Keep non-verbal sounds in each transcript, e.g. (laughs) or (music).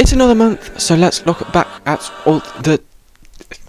It's another month, so let's look back at all the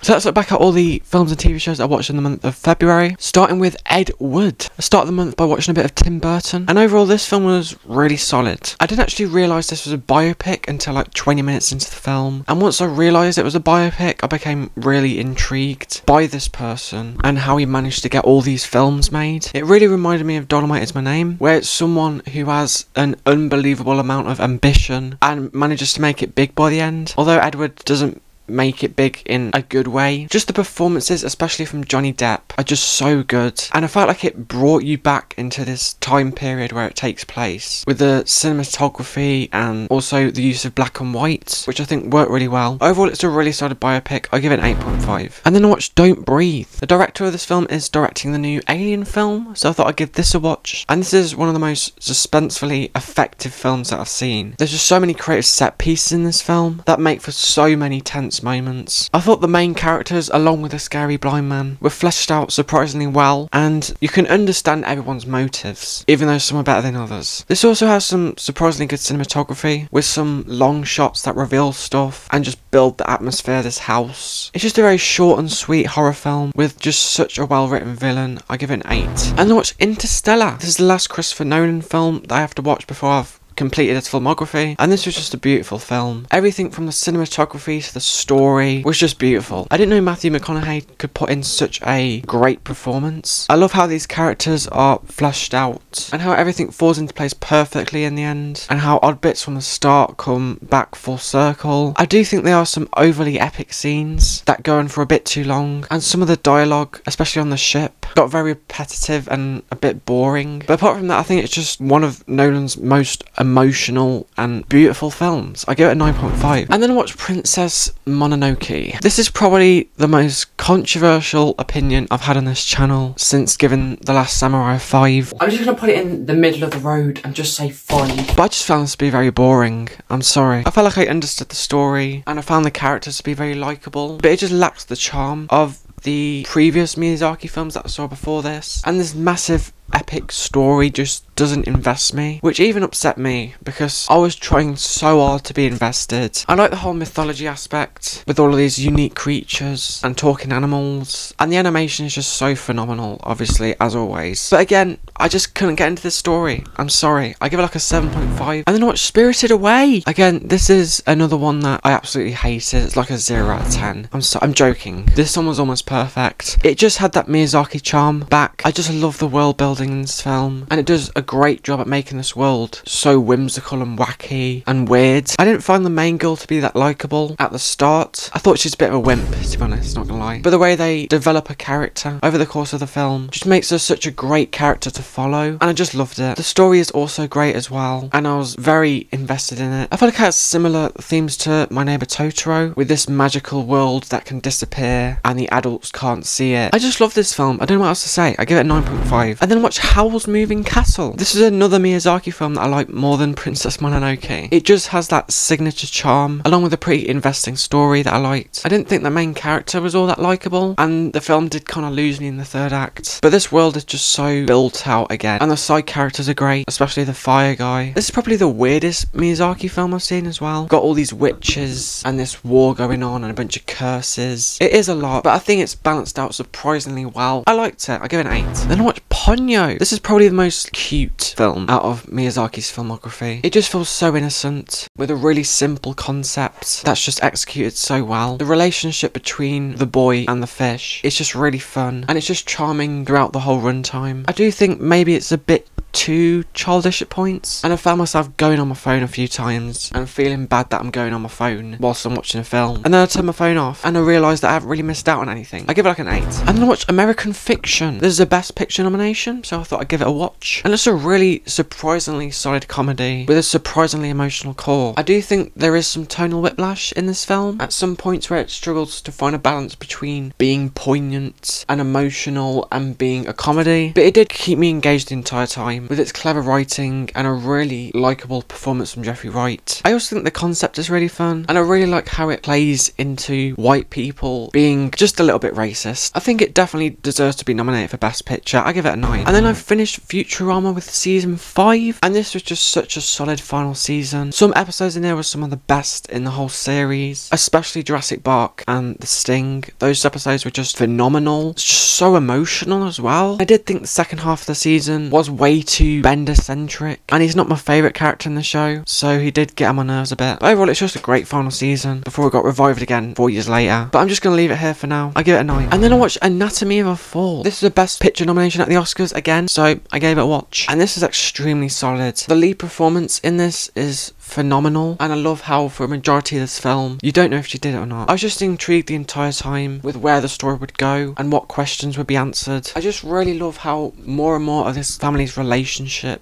so let's look back at all the films and TV shows I watched in the month of February, starting with Ed Wood. I started the month by watching a bit of Tim Burton, and overall this film was really solid. I didn't actually realise this was a biopic until like 20 minutes into the film, and once I realised it was a biopic, I became really intrigued by this person and how he managed to get all these films made. It really reminded me of Dolomite is My Name, where it's someone who has an unbelievable amount of ambition and manages to make it big by the end. Although Ed Wood doesn't make it big in a good way. Just the performances, especially from Johnny Depp, are just so good. And I felt like it brought you back into this time period where it takes place with the cinematography and also the use of black and white, which I think worked really well. Overall, it's a really solid biopic. I give it an 8.5. And then I watched Don't Breathe. The director of this film is directing the new Alien film, so I thought I'd give this a watch. And this is one of the most suspensefully effective films that I've seen. There's just so many creative set pieces in this film that make for so many tense moments. I thought the main characters, along with the scary blind man, were fleshed out surprisingly well, and you can understand everyone's motives, even though some are better than others. This also has some surprisingly good cinematography, with some long shots that reveal stuff and just build the atmosphere of this house. It's just a very short and sweet horror film with just such a well written villain. I give it an 8. And then watch Interstellar. This is the last Christopher Nolan film that I have to watch before I've completed its filmography, and this was just a beautiful film. Everything from the cinematography to the story was just beautiful. I didn't know Matthew McConaughey could put in such a great performance. I love how these characters are fleshed out, and how everything falls into place perfectly in the end, and how odd bits from the start come back full circle. I do think there are some overly epic scenes that go on for a bit too long, and some of the dialogue, especially on the ship, got very repetitive and a bit boring. But apart from that, I think it's just one of Nolan's most emotional and beautiful films. I give it a 9.5. And then I watched Princess Mononoke. This is probably the most controversial opinion I've had on this channel since giving The Last Samurai 5. I'm just gonna put it in the middle of the road and just say 5. But I just found this to be very boring. I'm sorry. I felt like I understood the story and I found the characters to be very likable, but it just lacks the charm of the previous Miyazaki films that I saw before this. And this massive epic story just doesn't invest me, which even upset me because I was trying so hard to be invested. I like the whole mythology aspect with all of these unique creatures and talking animals, and the animation is just so phenomenal, obviously, as always. But again, I just couldn't get into the story. I'm sorry. I give it like a 7.5. And then watch Spirited Away. Again, this is another one that I absolutely hated. It's like a 0 out of 10. I'm so I'm joking. This one was almost perfect. It just had that Miyazaki charm back. I just love the world building in this film, and it does a great job at making this world so whimsical and wacky and weird. I didn't find the main girl to be that likable at the start. I thought she's a bit of a wimp, to be honest, not gonna lie. But the way they develop a character over the course of the film just makes her such a great character to follow, and I just loved it. The story is also great as well, and I was very invested in it. I feel like it has similar themes to My Neighbor Totoro, with this magical world that can disappear and the adults can't see it. I just love this film. I don't know what else to say. I give it a 9.5. And then watch Howl's Moving Castle. This is another Miyazaki film that I like more than Princess Mononoke. It just has that signature charm, along with a pretty investing story that I liked. I didn't think the main character was all that likable, and the film did kind of lose me in the third act. But this world is just so built out again, and the side characters are great, especially the fire guy. This is probably the weirdest Miyazaki film I've seen as well. Got all these witches and this war going on and a bunch of curses. It is a lot, but I think it's balanced out surprisingly well. I liked it. I give it an 8. Then I watched Ponyo. This is probably the most cute film out of Miyazaki's filmography. It just feels so innocent with a really simple concept that's just executed so well. The relationship between the boy and the fish is just really fun and it's just charming throughout the whole runtime. I do think maybe it's a bit too childish at points and I found myself going on my phone a few times and feeling bad that I'm going on my phone whilst I'm watching a film and then I turn my phone off and I realised that I haven't really missed out on anything. I give it like an 8. And then I watched American Fiction. This is a Best Picture nomination so I thought I'd give it a watch. And it's a really surprisingly solid comedy with a surprisingly emotional core. I do think there is some tonal whiplash in this film at some points where it struggles to find a balance between being poignant and emotional and being a comedy but it did keep me engaged the entire time time with its clever writing and a really likable performance from Jeffrey Wright. I also think the concept is really fun and I really like how it plays into white people being just a little bit racist. I think it definitely deserves to be nominated for Best Picture. I give it a 9. And then I finished Futurama with season 5 and this was just such a solid final season. Some episodes in there were some of the best in the whole series, especially Jurassic Park and The Sting. Those episodes were just phenomenal. It's just so emotional as well. I did think the second half of the season was way too Bender centric, and he's not my favourite character in the show, so he did get on my nerves a bit. But overall, it's just a great final season before it got revived again four years later. But I'm just gonna leave it here for now. I give it a 9. And then I watched Anatomy of a Fall. This is the best picture nomination at the Oscars again, so I gave it a watch. And this is extremely solid. The lead performance in this is phenomenal and I love how for a majority of this film you don't know if she did it or not. I was just intrigued the entire time with where the story would go and what questions would be answered. I just really love how more and more of this family's relationship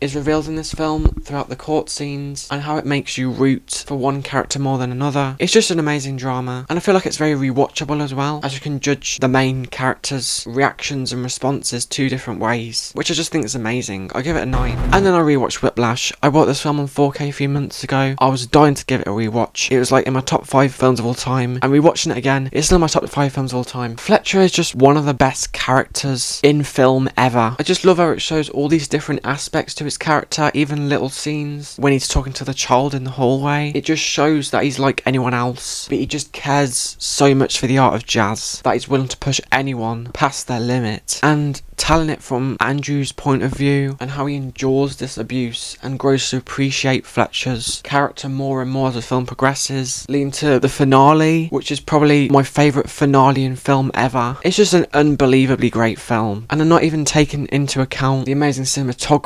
is revealed in this film throughout the court scenes and how it makes you root for one character more than another. It's just an amazing drama and I feel like it's very rewatchable as well as you can judge the main character's reactions and responses two different ways which I just think is amazing. I give it a 9. And then I rewatched Whiplash. I bought this film on 4K a few months ago I was dying to give it a rewatch. It was like in my top five films of all time, and rewatching it again, it's still in my top five films of all time. Fletcher is just one of the best characters in film ever. I just love how it shows all these different aspects to his character, even little scenes when he's talking to the child in the hallway. It just shows that he's like anyone else, but he just cares so much for the art of jazz that he's willing to push anyone past their limit. And telling it from Andrew's point of view and how he endures this abuse and grows to appreciate Fletcher's character more and more as the film progresses, leading to the finale, which is probably my favourite finale in film ever. It's just an unbelievably great film, and I'm not even taking into account the amazing cinematography,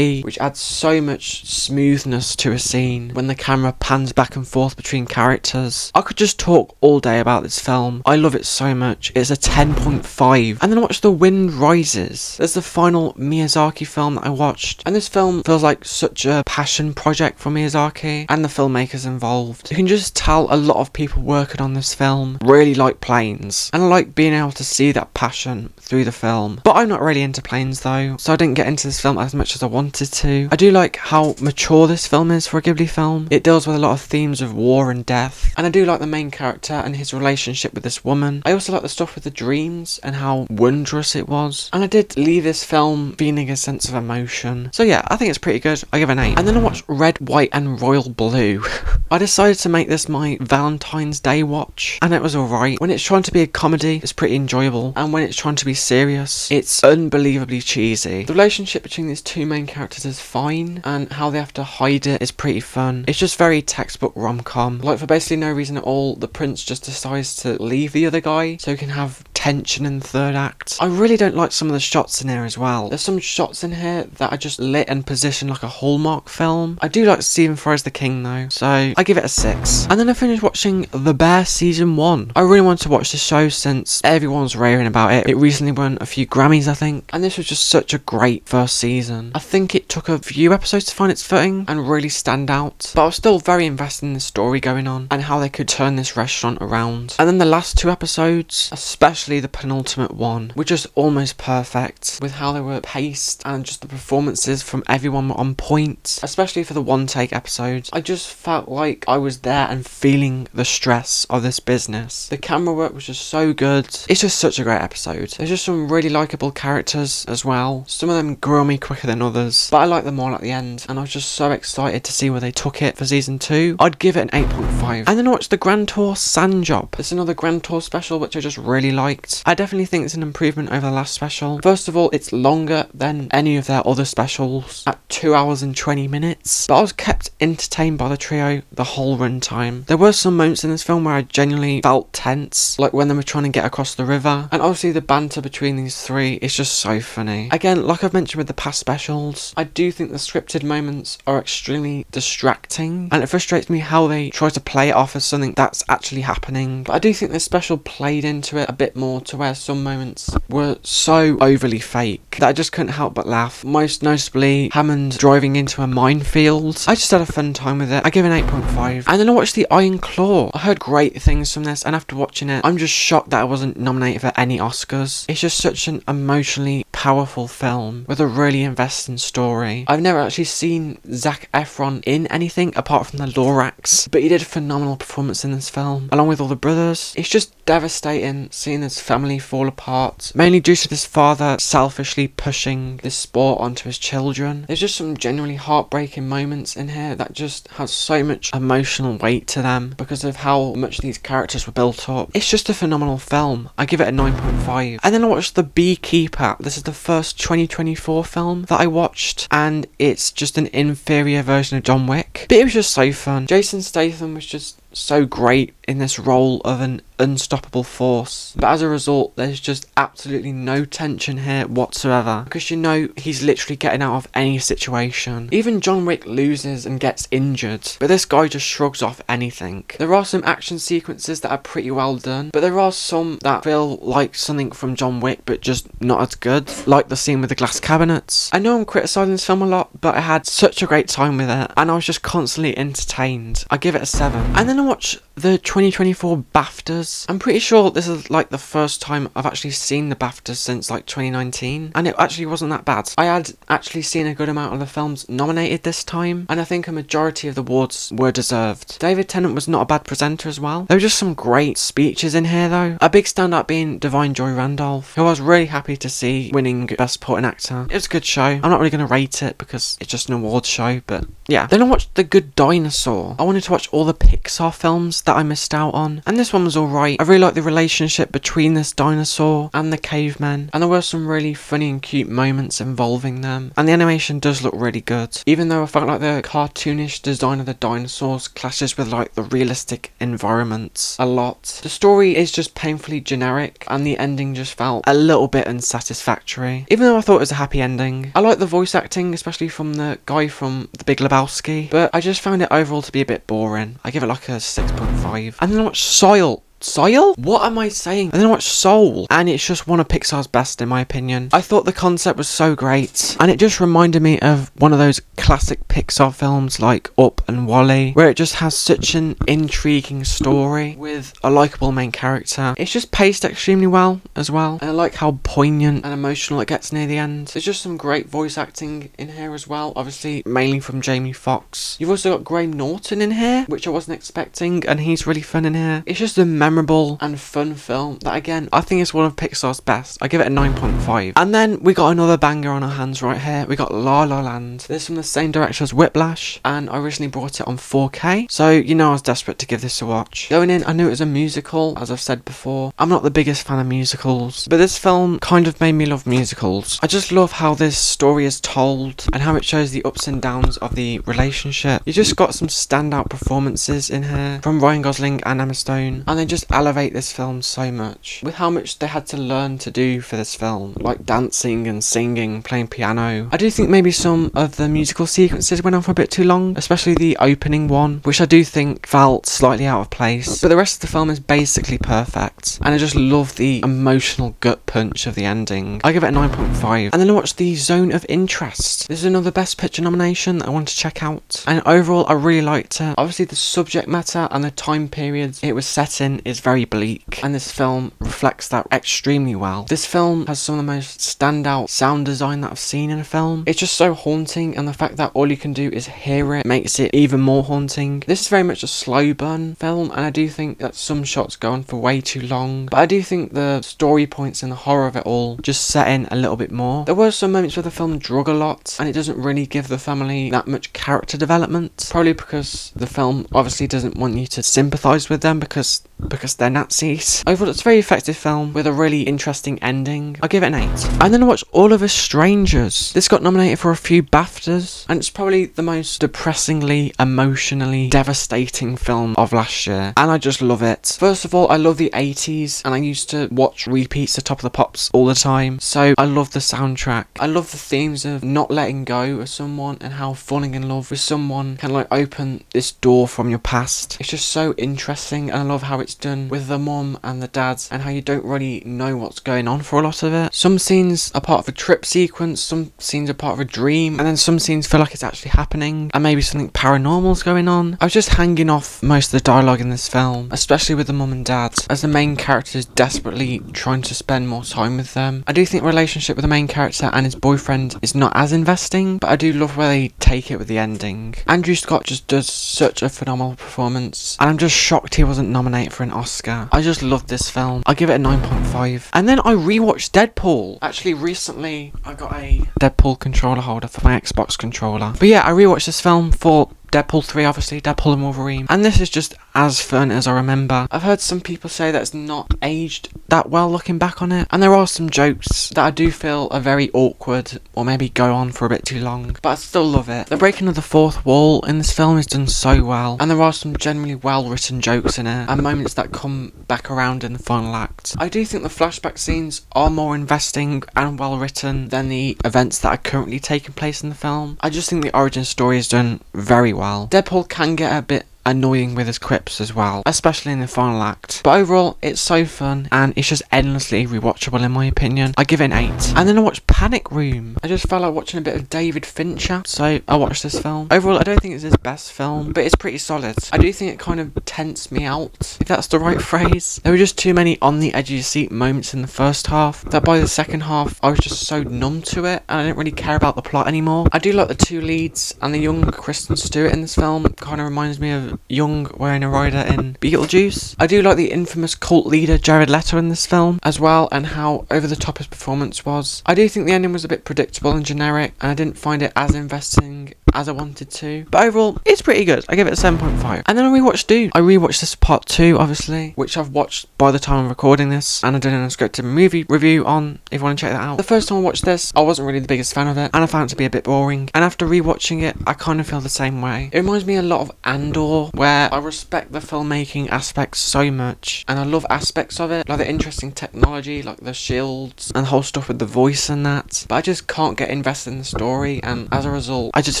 which adds so much smoothness to a scene when the camera pans back and forth between characters. I could just talk all day about this film. I love it so much. It's a 10.5. And then I watched The Wind Rises there's the final Miyazaki film that I watched, and this film feels like such a passion project for Miyazaki and the filmmakers involved. You can just tell a lot of people working on this film really like planes, and I like being able to see that passion through the film. But I'm not really into planes though, so I didn't get into this film as much as I wanted to. I do like how mature this film is for a Ghibli film. It deals with a lot of themes of war and death, and I do like the main character and his relationship with this woman. I also like the stuff with the dreams and how wondrous it was, and I did did leave this film feeling a sense of emotion. So yeah, I think it's pretty good. I give it an 8. And then I watched Red, White and Royal Blue. (laughs) I decided to make this my Valentine's Day watch, and it was alright. When it's trying to be a comedy, it's pretty enjoyable, and when it's trying to be serious, it's unbelievably cheesy. The relationship between these two main characters is fine, and how they have to hide it is pretty fun. It's just very textbook rom-com. Like, for basically no reason at all, the prince just decides to leave the other guy so he can have tension in the third act. I really don't like some of the shots in here as well. There's some shots in here that are just lit and positioned like a Hallmark film. I do like Stephen Fry as the king though, so I give it a 6. And then I finished watching The Bear Season 1. I really wanted to watch this show since everyone's raving about it. It recently won a few Grammys I think, and this was just such a great first season. I think it took a few episodes to find its footing and really stand out, but I was still very invested in the story going on and how they could turn this restaurant around. And then the last two episodes, especially the penultimate one, were just almost perfect with how they were paced and just the performances from everyone were on point, especially for the one take episode. I just felt like I was there and feeling the stress of this business. The camera work was just so good. It's just such a great episode. There's just some really likable characters as well. Some of them grew on me quicker than others, but I like them all at the end, and I was just so excited to see where they took it for season two. I'd give it an 8.5. And then I watched the Grand Tour Sand Job. It's another Grand Tour special which I just really liked. I definitely think it's an improvement over the last special. First of all, it's longer than any of their other specials at 2 hours and 20 minutes, but I was kept entertained by the trio the whole runtime. There were some moments in this film where I genuinely felt tense, like when they were trying to get across the river, and obviously the banter between these three is just so funny. Again, like I've mentioned with the past specials, I do think the scripted moments are extremely distracting, and it frustrates me how they try to play it off as something that's actually happening, but I do think this special played into it a bit more to where some moments were so overly fake that I just couldn't help but laugh. Most notably, Hammond driving into a minefield. I just had a fun time with it. I give it an 8.5. And then I watched The Iron Claw. I heard great things from this, and after watching it, I'm just shocked that I wasn't nominated for any Oscars. It's just such an emotionally powerful film with a really story. I've never actually seen Zac Efron in anything apart from the Lorax, but he did a phenomenal performance in this film, along with all the brothers. It's just devastating seeing his family fall apart, mainly due to this father selfishly pushing this sport onto his children. There's just some genuinely heartbreaking moments in here that just has so much emotional weight to them because of how much these characters were built up. It's just a phenomenal film. I give it a 9.5. And then I watched The Beekeeper. This is the first 2024 film that I watched, and it's just an inferior version of John Wick. But it was just so fun. Jason Statham was just so great in this role of an unstoppable force. But as a result, there's just absolutely no tension here whatsoever because you know he's literally getting out of any situation. Even John Wick loses and gets injured, but this guy just shrugs off anything. There are some action sequences that are pretty well done, but there are some that feel like something from John Wick but just not as good, like the scene with the glass cabinets. I know I'm criticising this film a lot, but I had such a great time with it and I was just constantly entertained. I give it a 7. And then I watch the 2024 BAFTAs. I'm pretty sure this is like the first time I've actually seen the BAFTAs since like 2019, and it actually wasn't that bad. I had actually seen a good amount of the films nominated this time, and I think a majority of the awards were deserved. David Tennant was not a bad presenter as well. There were just some great speeches in here though. A big standout being Da'Vine Joy Randolph, who I was really happy to see winning Best Supporting Actor. It was a good show. I'm not really going to rate it because it's just an awards show, but yeah. Then I watched The Good Dinosaur. I wanted to watch all the Pixar films that I missed out on, and this one was alright. I really like the relationship between this dinosaur and the caveman, and there were some really funny and cute moments involving them, and the animation does look really good. Even though I felt like the cartoonish design of the dinosaurs clashes with like the realistic environments a lot. The story is just painfully generic, and the ending just felt a little bit unsatisfactory. Even though I thought it was a happy ending, I like the voice acting, especially from the guy from The Big Lebowski, but I just found it overall to be a bit boring. I give it like a 6.5. And then I watched Soil Soil? What am I saying? And then I watched Soul, and it's just one of Pixar's best in my opinion. I thought the concept was so great, and it just reminded me of one of those classic Pixar films like Up and WALL-E, where it just has such an intriguing story with a likable main character. It's just paced extremely well as well, and I like how poignant and emotional it gets near the end. There's just some great voice acting in here as well, obviously mainly from Jamie Foxx. You've also got Graham Norton in here, which I wasn't expecting, and he's really fun in here. It's just a memorable memorable and fun film that again I think is one of Pixar's best. I give it a 9.5. And then we got another banger on our hands right here. We got La La Land. This from the same director as Whiplash and I originally brought it on 4K. So you know I was desperate to give this a watch. Going in I knew it was a musical as I've said before. I'm not the biggest fan of musicals but this film kind of made me love musicals. I just love how this story is told and how it shows the ups and downs of the relationship. You just got some standout performances in here from Ryan Gosling and Emma Stone and they just elevate this film so much. With how much they had to learn to do for this film, like dancing and singing, playing piano. I do think maybe some of the musical sequences went on for a bit too long, especially the opening one, which I do think felt slightly out of place. But the rest of the film is basically perfect, and I just love the emotional gut punch of the ending. I give it a 9.5. And then I watched The Zone of Interest. This is another Best Picture nomination that I want to check out. And overall, I really liked it. Obviously, the subject matter and the time periods it was set in is very bleak, and this film reflects that extremely well. This film has some of the most standout sound design that I've seen in a film. It's just so haunting, and the fact that all you can do is hear it makes it even more haunting. This is very much a slow burn film, and I do think that some shots go on for way too long, but I do think the story points and the horror of it all just set in a little bit more. There were some moments where the film drug a lot, and it doesn't really give the family that much character development, probably because the film obviously doesn't want you to sympathise with them because because they're Nazis. Overall, it's a very effective film with a really interesting ending. I'll give it an 8. And then I watched All of Us Strangers. This got nominated for a few BAFTAs, and it's probably the most depressingly, emotionally devastating film of last year, and I just love it. First of all, I love the 80s, and I used to watch repeats of Top of the Pops all the time, so I love the soundtrack. I love the themes of not letting go of someone and how falling in love with someone can like open this door from your past. It's just so interesting, and I love how it's done with the mom and the dads and how you don't really know what's going on for a lot of it. Some scenes are part of a trip sequence, some scenes are part of a dream, and then some scenes feel like it's actually happening, and maybe something paranormal's going on. I was just hanging off most of the dialogue in this film, especially with the mom and dad, as the main character is desperately trying to spend more time with them. I do think the relationship with the main character and his boyfriend is not as investing, but I do love where they take it with the ending. Andrew Scott just does such a phenomenal performance, and I'm just shocked he wasn't nominated for an Oscar. I just love this film. I give it a 9.5. And then I rewatched Deadpool. Actually, recently I got a Deadpool controller holder for my Xbox controller. But yeah, I rewatched this film for Deadpool 3, obviously, Deadpool and Wolverine. And this is just as fun as I remember. I've heard some people say that it's not aged that well looking back on it. And there are some jokes that I do feel are very awkward or maybe go on for a bit too long. But I still love it. The breaking of the fourth wall in this film is done so well. And there are some generally well written jokes in it and moments that come back around in the final act. I do think the flashback scenes are more investing and well written than the events that are currently taking place in the film. I just think the origin story is done very well well. Deadpool can get a bit annoying with his quips as well, especially in the final act. But overall, it's so fun and it's just endlessly rewatchable in my opinion. I give it an 8. And then I watched Panic Room. I just felt like watching a bit of David Fincher, so I watched this film. Overall, I don't think it's his best film, but it's pretty solid. I do think it kind of tensed me out, if that's the right (laughs) phrase. There were just too many on the edge of your seat moments in the first half that by the second half, I was just so numb to it and I didn't really care about the plot anymore. I do like the two leads and the young Kristen Stewart in this film kind of reminds me of young Winona Ryder in Beetlejuice. I do like the infamous cult leader Jared Leto in this film as well, and how over the top his performance was. I do think the ending was a bit predictable and generic, and I didn't find it as investing as I wanted to. But overall, it's pretty good. I give it a 7.5. And then I rewatched Dune. I rewatched this part 2, obviously, which I've watched by the time I'm recording this, and I did an unscripted movie review on if you want to check that out. The first time I watched this, I wasn't really the biggest fan of it, and I found it to be a bit boring. And after rewatching it, I kind of feel the same way. It reminds me a lot of Andor, where I respect the filmmaking aspects so much, and I love aspects of it, like the interesting technology, like the shields, and the whole stuff with the voice and that. But I just can't get invested in the story, and as a result, I just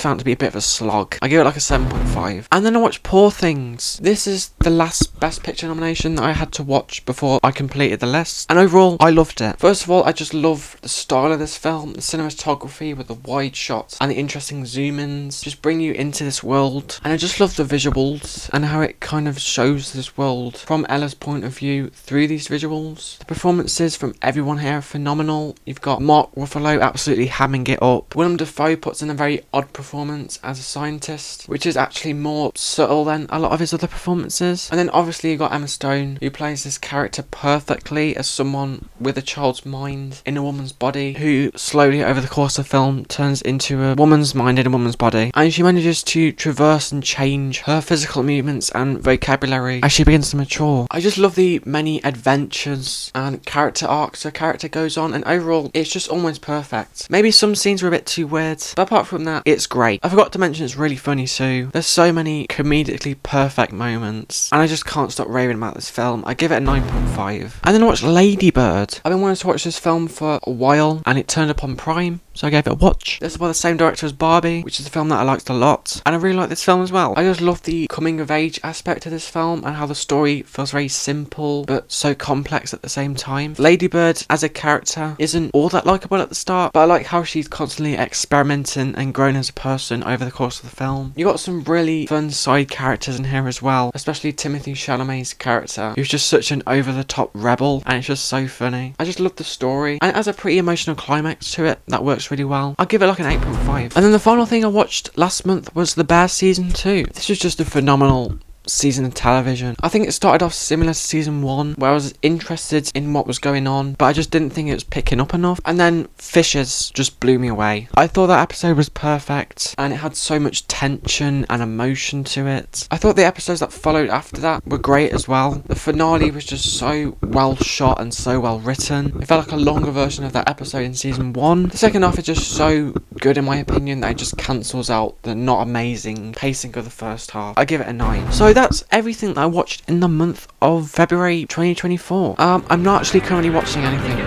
found to be a bit of a slog. I give it like a 7.5. And then I watched Poor Things. This is the last Best Picture nomination that I had to watch before I completed the list, and overall, I loved it. First of all, I just love the style of this film, the cinematography with the wide shots and the interesting zoom ins, just bring you into this world, and I just love the visuals and how it kind of shows this world from Ella's point of view through these visuals. The performances from everyone here are phenomenal. You've got Mark Ruffalo absolutely hamming it up. Willem Dafoe puts in a very odd performance as a scientist, which is actually more subtle than a lot of his other performances. And then obviously you got Emma Stone, who plays this character perfectly as someone with a child's mind in a woman's body, who slowly over the course of the film turns into a woman's mind in a woman's body. And she manages to traverse and change her physical movements and vocabulary as she begins to mature. I just love the many adventures and character arcs her character goes on, and overall, it's just almost perfect. Maybe some scenes were a bit too weird, but apart from that, it's great. I forgot to mention it's really funny too. There's so many comedically perfect moments, and I just can't stop raving about this film. I give it a 9.5. And then I watched Lady Bird. I've been wanting to watch this film for a while, and it turned up on Prime, so I gave it a watch. This is by the same director as Barbie, which is a film that I liked a lot, and I really like this film as well. I just love the coming of age aspect of this film and how the story feels very simple but so complex at the same time. Ladybird as a character isn't all that likable at the start, but I like how she's constantly experimenting and growing as a person over the course of the film. You got some really fun side characters in here as well, especially Timothée Chalamet's character, who's just such an over the top rebel and it's just so funny. I just love the story and it has a pretty emotional climax to it that works really well. I'll give it like an 8.5. And then the final thing I watched last month was The Bear Season 2. This was just a phenomenal season of television. I think it started off similar to season one, where I was interested in what was going on, but I just didn't think it was picking up enough. And then Fishes just blew me away. I thought that episode was perfect, and it had so much tension and emotion to it. I thought the episodes that followed after that were great as well. The finale was just so well shot and so well written. It felt like a longer version of that episode in season one. The second half is just so good in my opinion that it just cancels out the not amazing pacing of the first half. I give it a 9. So that's everything that I watched in the month of February 2024. Um, I'm not actually currently watching anything.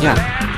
Yeah.